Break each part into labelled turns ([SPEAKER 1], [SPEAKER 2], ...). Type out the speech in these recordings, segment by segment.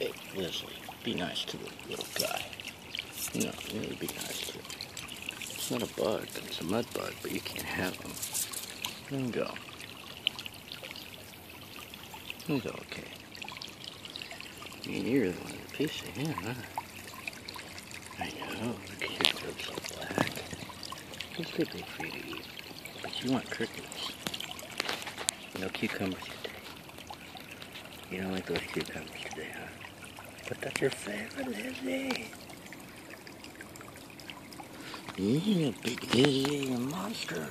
[SPEAKER 1] Lizlee, be nice to the little guy. No, really be nice to him. It's not a bug, it's a mud bug, but you can't have him. Let him go. He's okay. I mean, you're the one that pissed him, huh? I know, look at your throat so black. It's good big for you to eat, but you want crickets. No cucumbers today. You don't like those cucumbers today, huh? But that's your favorite, Lizzie. Yeah, big Lizzie, a monster.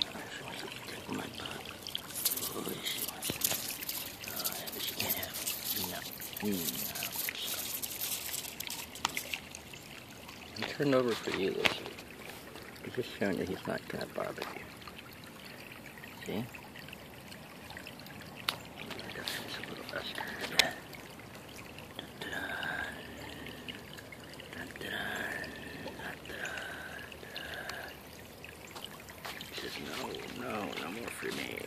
[SPEAKER 1] She wants to take my butt. Oh, she wants to. Oh, yeah, she can't have it. No. No. He turned over for you, Lizzie. He's just showing you he's not gonna bother you. See? I Just a little mustard. No, no, no more for me.